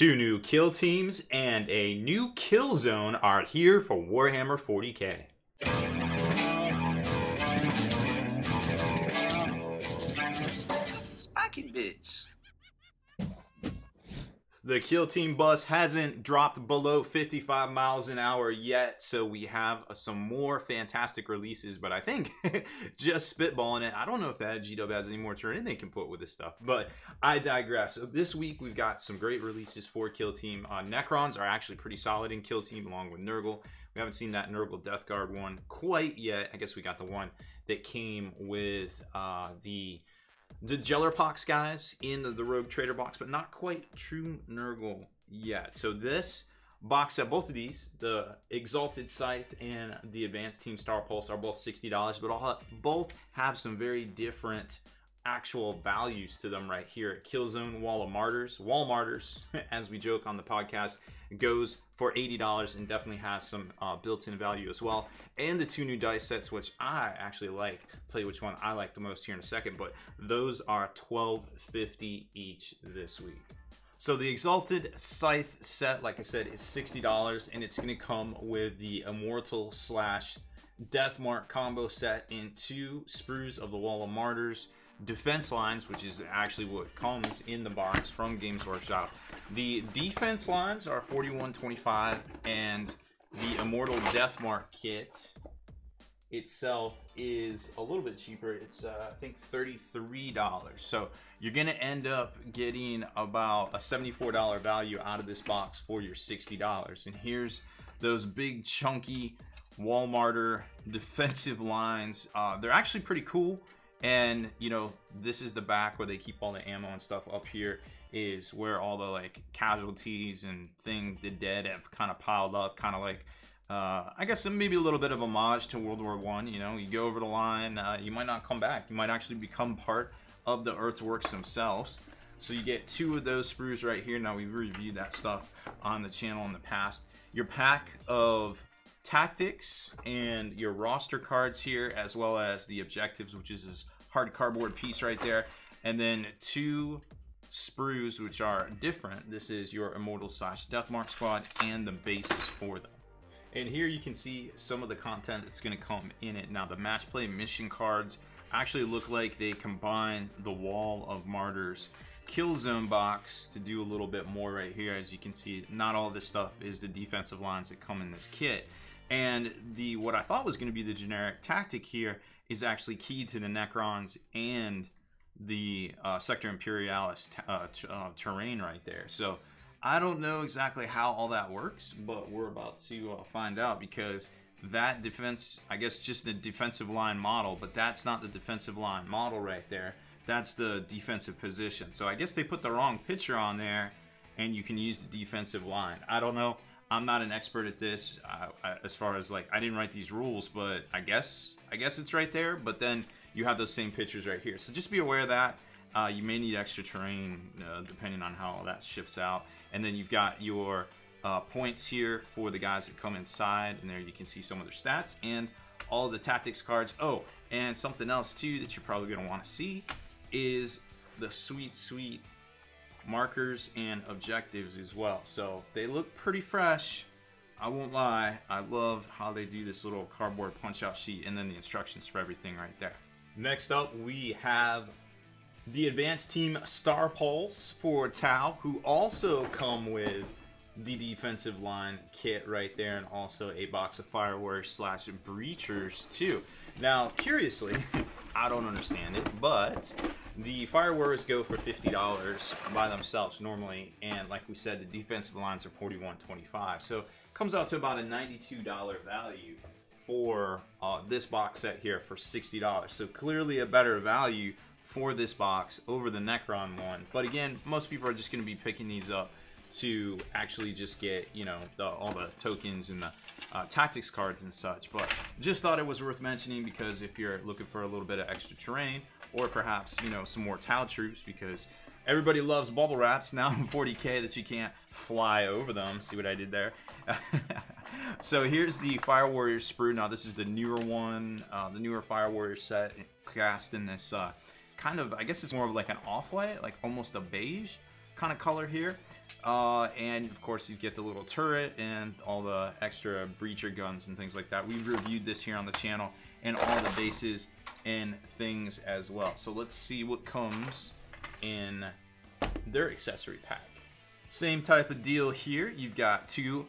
Two new kill teams and a new kill zone are here for Warhammer 40k. The kill team bus hasn't dropped below 55 miles an hour yet, so we have uh, some more fantastic releases. But I think just spitballing it, I don't know if that GW has any more terrain they can put with this stuff. But I digress. So this week we've got some great releases for kill team. Uh, Necrons are actually pretty solid in kill team, along with Nurgle. We haven't seen that Nurgle Death Guard one quite yet. I guess we got the one that came with uh, the the Gellerpox guys in the Rogue Trader box, but not quite true Nurgle yet. So this box set, both of these, the Exalted Scythe and the Advanced Team Starpulse are both $60, but all, both have some very different actual values to them right here at Killzone Wall of Martyrs. Wall Martyrs, as we joke on the podcast, goes for $80 and definitely has some uh, built-in value as well. And the two new dice sets, which I actually like. I'll tell you which one I like the most here in a second, but those are $12.50 each this week. So the Exalted Scythe set, like I said, is $60 and it's gonna come with the Immortal slash Deathmark combo set in two sprues of the Wall of Martyrs, defense lines, which is actually what comes in the box from Games Workshop. The defense lines are 41.25 and the Immortal Deathmark kit itself is a little bit cheaper. It's uh, I think $33. So you're gonna end up getting about a $74 value out of this box for your $60. And here's those big chunky Walmarter defensive lines. Uh, they're actually pretty cool. And you know, this is the back where they keep all the ammo and stuff up here is where all the like casualties and thing the dead have kind of piled up, kind of like uh, I guess maybe a little bit of homage to World War One. You know, you go over the line, uh, you might not come back. You might actually become part of the earthworks themselves. So you get two of those sprues right here. Now we've reviewed that stuff on the channel in the past. Your pack of tactics and your roster cards here, as well as the objectives, which is this hard cardboard piece right there. And then two sprues, which are different. This is your Immortal slash Deathmark squad and the bases for them. And here you can see some of the content that's going to come in it. Now the match play mission cards actually look like they combine the Wall of Martyrs kill zone box to do a little bit more right here. As you can see, not all this stuff is the defensive lines that come in this kit. And the what I thought was going to be the generic tactic here is actually key to the Necrons and the uh, Sector Imperialis uh, uh, terrain right there. So I don't know exactly how all that works, but we're about to uh, find out because that defense, I guess just the defensive line model, but that's not the defensive line model right there. That's the defensive position. So I guess they put the wrong picture on there and you can use the defensive line. I don't know. I'm not an expert at this uh, as far as like I didn't write these rules, but I guess I guess it's right there. But then you have those same pictures right here, so just be aware of that. Uh, you may need extra terrain uh, depending on how that shifts out. And then you've got your uh, points here for the guys that come inside, and there you can see some of their stats and all the tactics cards. Oh, and something else too that you're probably going to want to see is the sweet, sweet markers and objectives as well. So they look pretty fresh. I won't lie, I love how they do this little cardboard punch out sheet and then the instructions for everything right there. Next up, we have the advanced team Starpulse for Tau, who also come with the defensive line kit right there and also a box of Fire slash Breachers too. Now, curiously, I don't understand it, but the Fire go for $50 by themselves normally, and like we said, the defensive lines are $41.25. So it comes out to about a $92 value for uh, this box set here for $60. So clearly a better value for this box over the Necron one. But again, most people are just going to be picking these up to actually just get you know the, all the tokens and the uh, tactics cards and such but just thought it was worth mentioning because if you're looking for a little bit of extra terrain or perhaps you know some more Tau troops because everybody loves bubble wraps. Now in 40k that you can't fly over them. See what I did there? So here's the Fire Warrior sprue. Now this is the newer one uh, the newer Fire Warrior set cast in this uh, kind of I guess it's more of like an off-white like almost a beige kind of color here Uh, and of course, you get the little turret and all the extra breacher guns and things like that. We've reviewed this here on the channel and all the bases and things as well. So let's see what comes in their accessory pack. Same type of deal here. You've got two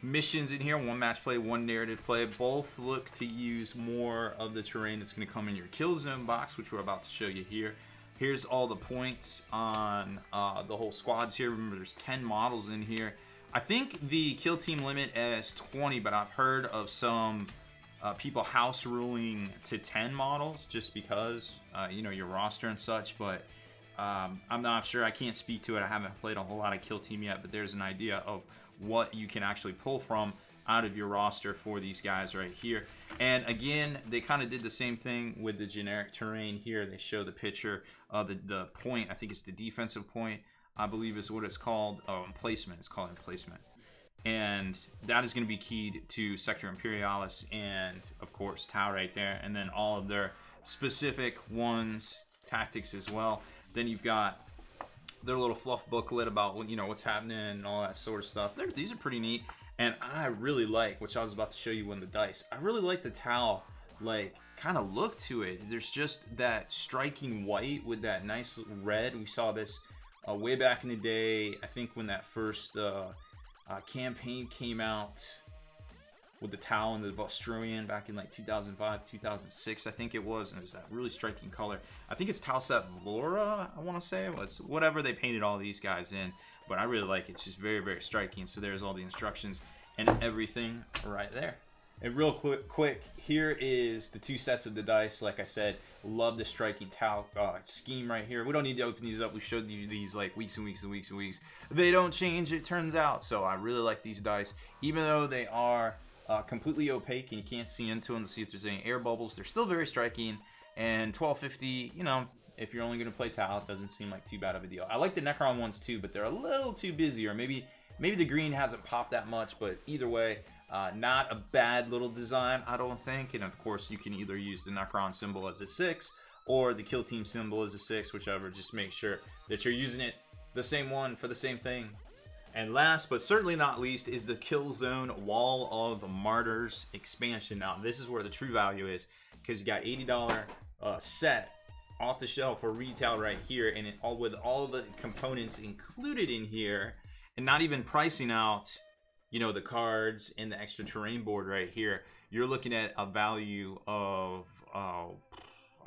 missions in here, one match play, one narrative play. Both look to use more of the terrain that's going to come in your kill zone box, which we're about to show you here. Here's all the points on uh, the whole squads here. Remember, there's 10 models in here. I think the kill team limit is 20, but I've heard of some uh, people house ruling to 10 models just because, uh, you know, your roster and such, but um, I'm not sure. I can't speak to it. I haven't played a whole lot of kill team yet, but there's an idea of what you can actually pull from out of your roster for these guys right here. And again, they kind of did the same thing with the generic terrain here. They show the picture of the, the point. I think it's the defensive point, I believe is what it's called. Oh, emplacement. It's called emplacement. And that is going to be keyed to Sector Imperialis and, of course, Tau right there. And then all of their specific ones, tactics as well. Then you've got their little fluff booklet about you know what's happening and all that sort of stuff. They're, these are pretty neat. And I really like, which I was about to show you in the dice, I really like the Tau like, kind of look to it. There's just that striking white with that nice red. We saw this uh, way back in the day, I think when that first uh, uh, campaign came out with the Tau and the Vostroyan back in like 2005, 2006, I think it was, and it was that really striking color. I think it's Talset Vior'la, I want to say. It's whatever they painted all these guys in but I really like it. It's just very, very striking. So there's all the instructions and everything right there. And real quick, quick, here is the two sets of the dice. Like I said, love the striking tau uh, scheme right here. We don't need to open these up. We showed you these like weeks and weeks and weeks and weeks. They don't change, it turns out. So I really like these dice. Even though they are uh, completely opaque and you can't see into them to see if there's any air bubbles, they're still very striking. And 1250, you know, if you're only going to play Tau, it doesn't seem like too bad of a deal. I like the Necron ones too, but they're a little too busy, or maybe maybe the green hasn't popped that much, but either way, uh, not a bad little design, I don't think. And of course, you can either use the Necron symbol as a 6 or the Kill Team symbol as a 6, whichever. Just make sure that you're using it the same one for the same thing. And last but certainly not least is the Killzone Wall of Martyrs expansion. Now, this is where the true value is because you got $80 uh, set off the shelf for retail right here and all with all the components included in here and not even pricing out you know the cards and the extra terrain board right here you're looking at a value of uh,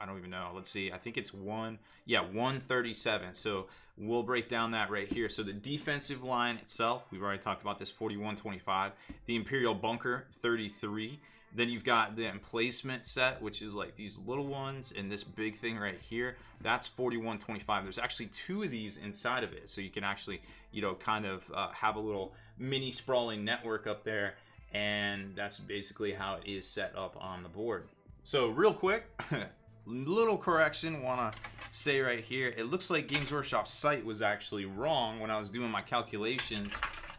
I don't even know. Let's see. I think it's one yeah 137 so we'll break down that right here. So the defensive line itself we've already talked about this 4125 the Imperial bunker 33 then you've got the emplacement set, which is like these little ones, and this big thing right here. That's 4125. There's actually two of these inside of it, so you can actually, you know, kind of uh, have a little mini sprawling network up there, and that's basically how it is set up on the board. So real quick, little correction, want to say right here, it looks like Games Workshop's site was actually wrong when I was doing my calculations.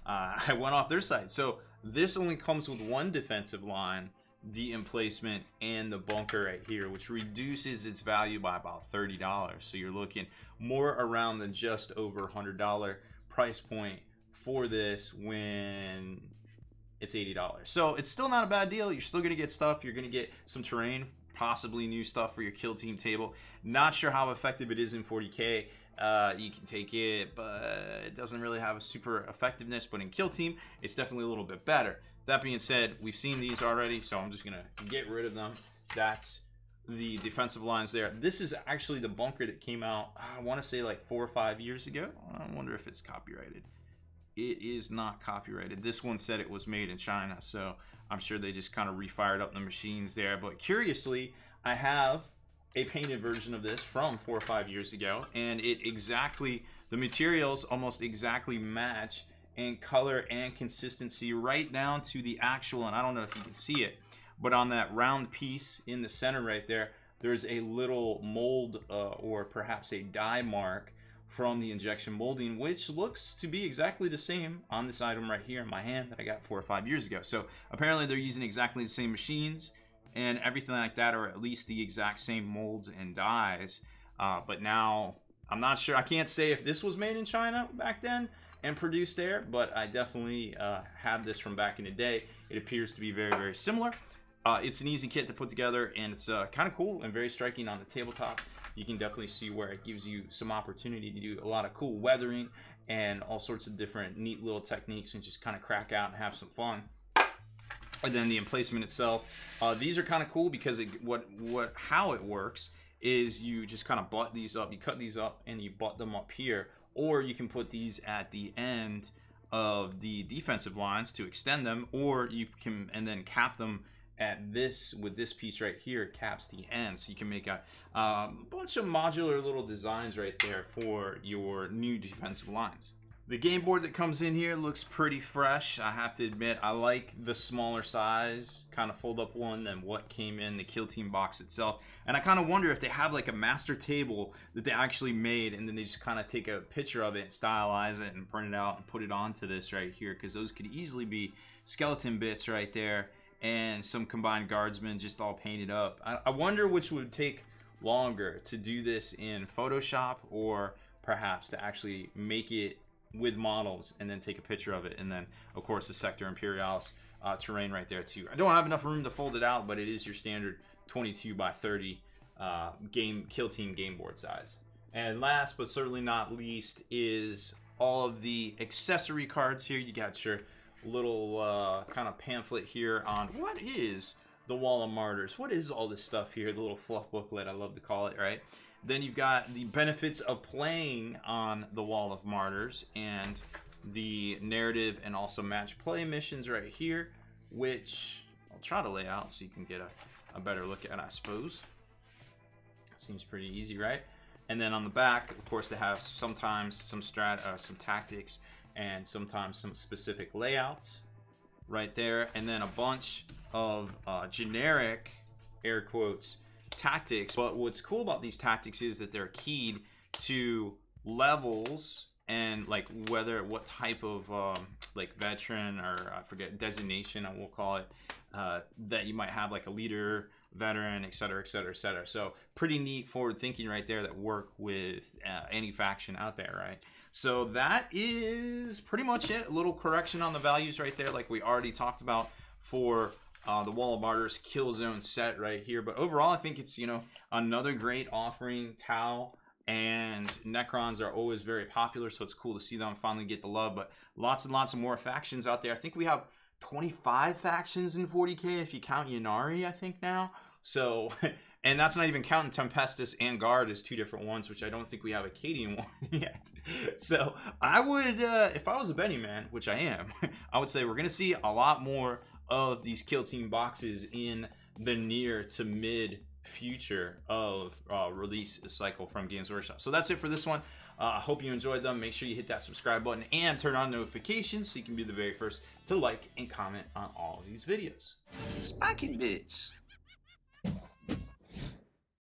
Uh, I went off their site. So this only comes with one defensive line, the emplacement and the bunker right here, which reduces its value by about $30. So you're looking more around the just over $100 price point for this when it's $80. So it's still not a bad deal. You're still going to get stuff. You're going to get some terrain, possibly new stuff for your kill team table. Not sure how effective it is in 40K. Uh, you can take it, but it doesn't really have a super effectiveness. But in kill team, it's definitely a little bit better. That being said, we've seen these already, so I'm just to get rid of them. That's the defensive lines there. This is actually the bunker that came out, I want to say like four or five years ago. I wonder if it's copyrighted. It is not copyrighted. This one said it was made in China, so I'm sure they just kind of refired up the machines there. But curiously, I have a painted version of this from four or five years ago, and it exactly, the materials almost exactly match in color and consistency right down to the actual, and I don't know if you can see it, but on that round piece in the center right there, there's a little mold uh, or perhaps a die mark from the injection molding, which looks to be exactly the same on this item right here in my hand that I got four or five years ago. So apparently they're using exactly the same machines and everything like that, or at least the exact same molds and dies. Uh, but now I'm not sure. I can't say if this was made in China back then, and produced there, but I definitely uh, have this from back in the day. It appears to be very, very similar. Uh, it's an easy kit to put together, and it's uh, kind of cool and very striking on the tabletop. You can definitely see where it gives you some opportunity to do a lot of cool weathering and all sorts of different neat little techniques and just kind of crack out and have some fun. And then the emplacement itself, uh, these are kind of cool because it, what what how it works is you just kind of butt these up. You cut these up and you butt them up here, or you can put these at the end of the defensive lines to extend them, or you can and then cap them at this with this piece right here caps the end. So you can make a um, bunch of modular little designs right there for your new defensive lines. The game board that comes in here looks pretty fresh i have to admit. I like the smaller size kind of fold up one than what came in the kill team box itself. And i kind of wonder if they have like a master table that they actually made and then they just kind of take a picture of it and stylize it and print it out and put it onto this right here because those could easily be skeleton bits right there and some combined guardsmen just all painted up. I, I, wonder which would take longer to do this in Photoshop or perhaps to actually make it with models and then take a picture of it. And then, of course, the Sector Imperialis uh, terrain right there too. I don't have enough room to fold it out, but it is your standard 22 by 30 uh, game kill team game board size. And last but certainly not least is all of the accessory cards here. You got your little uh, kind of pamphlet here on what is the Wall of Martyrs. What is all this stuff here? The little fluff booklet, I love to call it, right? Then you've got the benefits of playing on the Wall of Martyrs and the narrative and also match play missions right here, which I'll try to lay out so you can get a, a better look at, I suppose. Seems pretty easy, right? And then on the back, of course, they have sometimes some strat, uh, some tactics, and sometimes some specific layouts right there and then a bunch of uh, generic air quotes tactics. But what's cool about these tactics is that they're keyed to levels and like whether what type of um, like veteran or I forget designation I will call it uh, that you might have like a leader veteran et cetera et cetera et cetera. So pretty neat forward thinking right there that work with uh, any faction out there right so that is pretty much it. A little correction on the values right there, like we already talked about for uh, the Wall of Martyrs Killzone set right here. But overall, I think it's, you know, another great offering. Tau and Necrons are always very popular, so it's cool to see them finally get the love. But lots and lots of more factions out there. I think we have 25 factions in 40k if you count Ynnari, I think now. So And that's not even counting Tempestus and Guard as two different ones, which I don't think we have a Cadian one yet. So I would, uh, if I was a betting man, which I am, I would say we're going to see a lot more of these kill team boxes in the near to mid future of uh, release cycle from Games Workshop. So that's it for this one. Uh, I uh, hope you enjoyed them. Make sure you hit that subscribe button and turn on notifications so you can be the very first to like and comment on all of these videos. Spikey Bits.